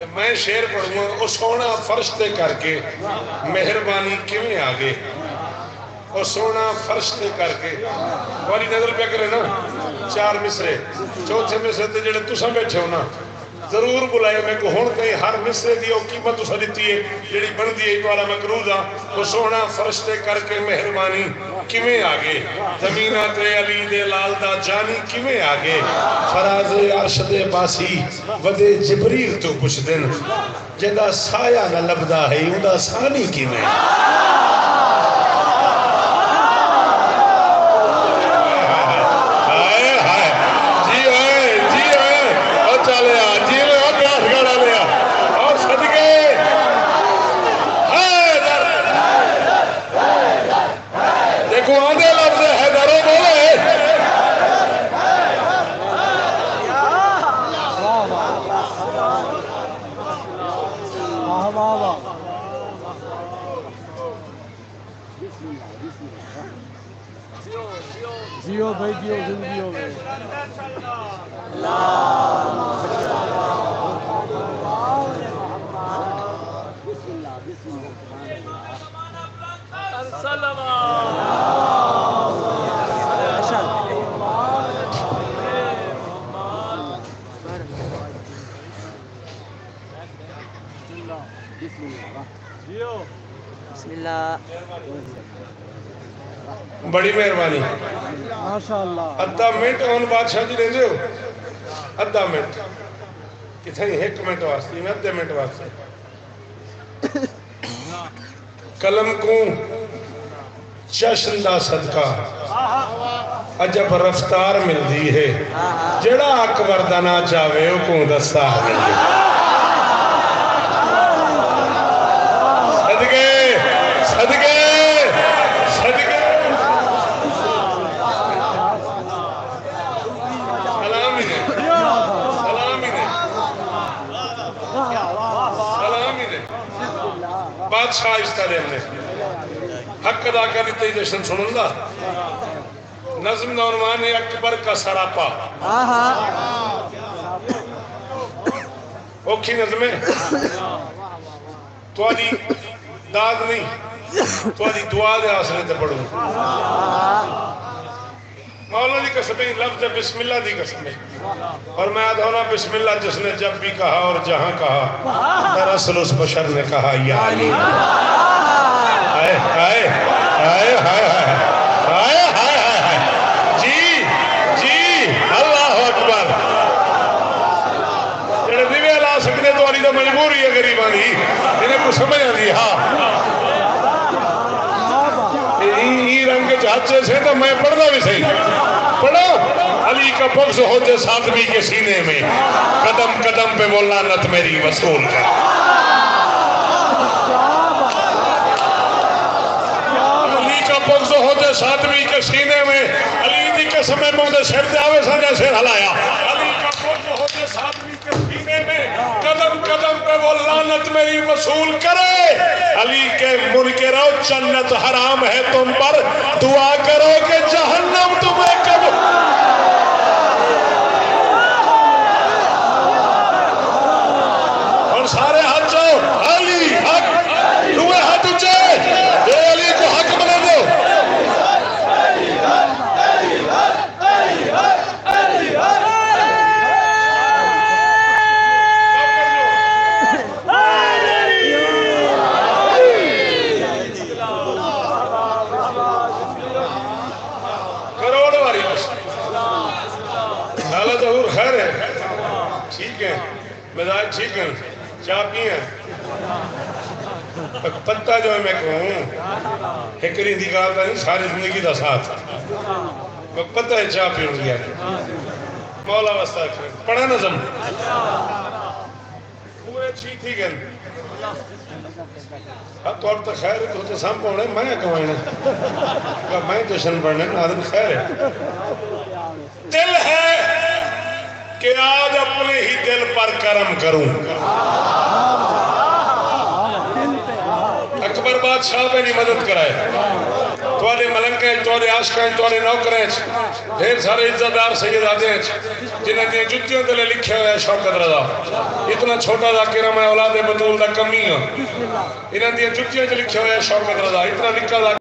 میں شیر پڑھوں او سونا فرش تے کر کے مہربانی کیویں آگے او سونا فرش تے کر کے والی نظر پہ کرے نا چار مصرے چوتھے مصرے تے جڑے تساں بیٹھے ہو نا ضرور بلائے میں کو ہون کہیں ہر مصرے دی او قیمت اسا دیتی ہے جڑی بن دی ایک والا مکروز آ او سونا فرش تے کر کے مہربانی کیویں آگے زمینہ تے علی دے لال دا جانی کیویں آگے فراز عرش باسی ودے جبریل تو پوچھ دن جدا سایہ نہ لبدا ہے، اوندا سانی کیویں ہائے ہائے جی ہوئے جی ہوئے اور چلے آ جی ہوئے اور پیاس گڑا لیا اور صدقے ہائے در دیکھو آدھے لفظ ہے درو بولے واہ واہ واہ جیو بھائی جیو زندگی ہو گئی۔ بسم اللہ۔ بڑی مہربانی۔ ادھا منٹ اون بادشاہ جی ہو؟ ادھا منٹ۔ کتنے ایک منٹ واسطے میں ادھے منٹ واسطے۔ قلم کو چشن دا صدقہ۔ عجب رفتار مل دی ہے۔ جڑا اکبر دا نہ چاہے او کو دستار مل بادشاہ آہستہ دے ہم نے حق ادا کر دیتے ہی جشن سن اللہ نظم نورمان اکبر کا سراپا اوکھی نظمیں تو آدھی داد نہیں تو آدھی دعا دے آسرے دے پڑھو مولا دی قسمیں لفظ بسم اللہ دی قسمیں اور میں آدھونا بسم اللہ جس نے جب بھی کہا اور جہاں کہا، دراصل اس بشر نے کہا، یا علی۔ آئے آئے آئے آئے ہائے جی جی اللہ اکبر۔ دیوے تو علی دا ہے دی جنہیں کو ہاں۔ رنگ چاچے سے تو میں پڑھنا بھی صحیح پڑھو۔ علی کا بغض ہوتے ساتوی کے سینے میں۔ قدم قدم پہ وہ لعنت میری وصول کر۔ علی بغض ہوتے ساتوی کے سینے میں۔ علی دی قسم میں مودے سر دے آوے سجا سر ہلایا۔ علی کا بغض ہوتے ساتوی کے سینے میں۔ قدم قدم پہ وہ لانت میری وصول کرے۔ علی کے منکرو جنت حرام ہے تم پر۔ دعا کرو کہ جہنم تمہیں کب اور سارے ہاتھ جاؤ علی حق دوے ہاتھ اچھے اے علی کو حق بنا دو کروڑ والی بس حالت ضرور، خیر ہے۔ ٹھیک ہے، مزاج ٹھیک ہے چاہ پی ہیں۔ پتہ جو ہے میں کہوں ہکری دی گال دا نہیں، ساری زندگی دا ساتھ۔ میں پتہ ہے چاہ پی ہوں گیا مولا واسطہ کرے پڑھا نظم پورے ٹھیک ہی گئے۔ ہاں تو اب تو خیر ہے، تو تو سام پونے میں کمائنے کہ میں جشن پڑھنے، آدم خیر ہے۔ دل ہے۔ کہ آج اپنے ہی دل پر کرم کروں۔ اکبر بادشاہ میں نہیں مدد کرائے۔ توانے ملنگ ہیں توانے عاشق ہیں توانے نوکر ہیں ڈھیر سارے عزتدار سید آدھے ہیں جنہیں دیں جتیوں دلے لکھے ہوئے ہیں شوکت رضا۔ اتنا چھوٹا دا ذاکرہ میں اولاد بطول دا کمی ہوں انہیں دیں جتیوں دلے لکھے ہوئے ہیں شوکت رضا۔ اتنا لکھا دا